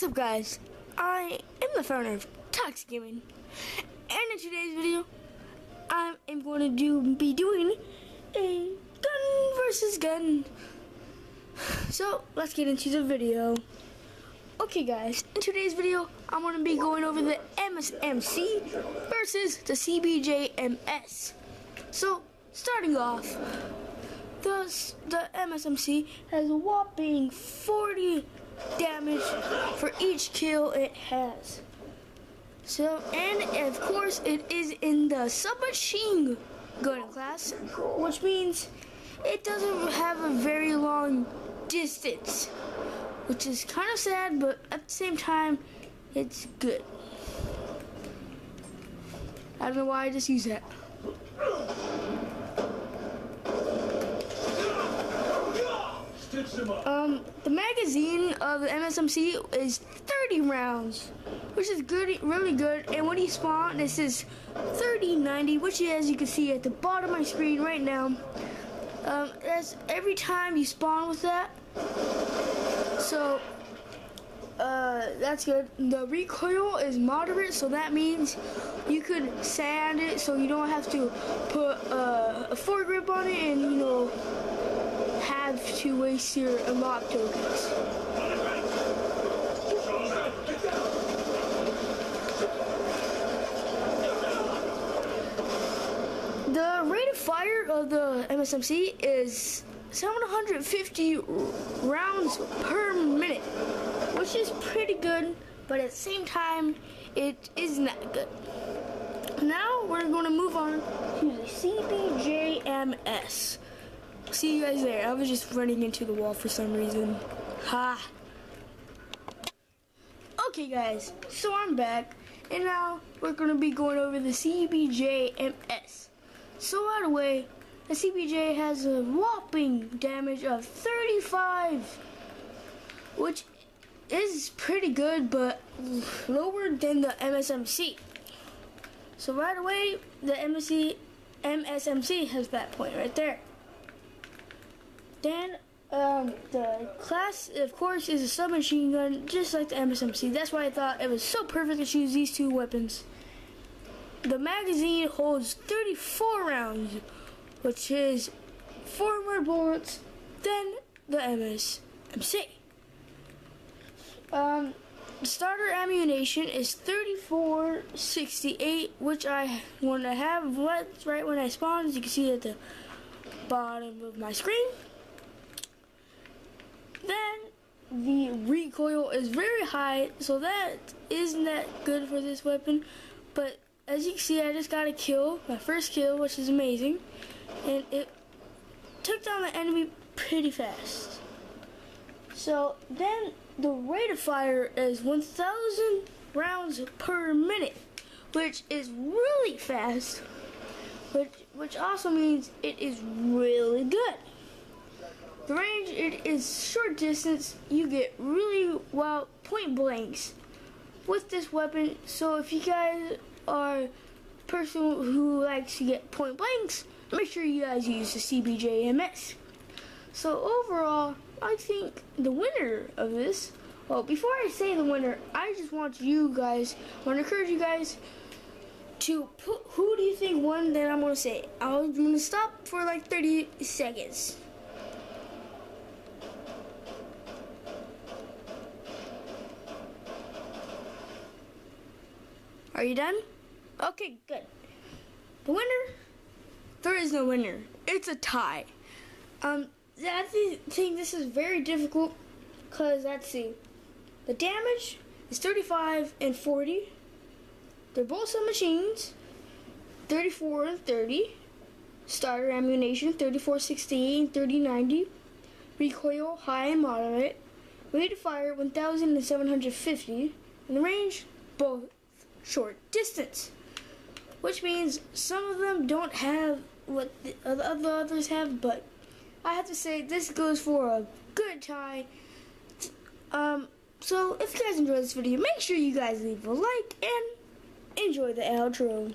What's up guys? I am the founder of Toxic Gaming and in today's video I am going to do be doing a gun versus gun. So let's get into the video. Okay guys, in today's video I'm going to be going over the MSMC versus the CBJMS. So starting off, the, the MSMC has a whopping 40 damage for each kill it has. So, and of course, it is in the submachine gun class, which means it doesn't have a very long distance, which is kind of sad, but at the same time, it's good. I don't know why I just use that. Um, the magazine of the MSMC is 30 rounds, which is good, really good. And when you spawn, this is 3090, which as you can see at the bottom of my screen right now. Um, that's every time you spawn with that. So, uh, that's good. The recoil is moderate, so that means you could sand it so you don't have to put uh, a foregrip on it and, you know, have to waste your unlock tokens. The rate of fire of the MSMC is 750 rounds per minute, which is pretty good, but at the same time, it isn't that good. Now we're going to move on to the CBJMS. See you guys there. I was just running into the wall for some reason. Ha! Okay guys, so I'm back, and now we're going to be going over the CBJMS. So right away, the CBJ has a whopping damage of 35, which is pretty good, but lower than the MSMC. So right away, the MSC, MSMC has that point right there. Then um, the class, of course, is a submachine gun, just like the MSMC. That's why I thought it was so perfect to choose these two weapons. The magazine holds 34 rounds, which is four more bullets than the MSMC. Um, the starter ammunition is 3468, which I want to have right when I spawn, as you can see at the bottom of my screen. Then the recoil is very high, so that isn't that good for this weapon. But as you can see, I just got a kill, my first kill, which is amazing. And it took down the enemy pretty fast. So then the rate of fire is 1,000 rounds per minute, which is really fast, which, which also means it is really good. Is short distance. You get really well point blanks with this weapon. So if you guys are a person who likes to get point blanks, make sure you guys use the CBJMS. So overall, I think the winner of this. Well, before I say the winner, I just want you guys, I want to encourage you guys to put who do you think won. Then I'm gonna say I'm gonna stop for like 30 seconds. Are you done? Okay, good. The winner? There is no winner. It's a tie. Um, I think this is very difficult because let's see. The damage is 35 and 40. They're both submachines. 34 and 30. Starter ammunition 3468 and 3090. Recoil high and moderate. Rate of fire 1750. And the range both short distance. Which means some of them don't have what the others have, but I have to say this goes for a good tie. Um, so if you guys enjoyed this video, make sure you guys leave a like and enjoy the outro.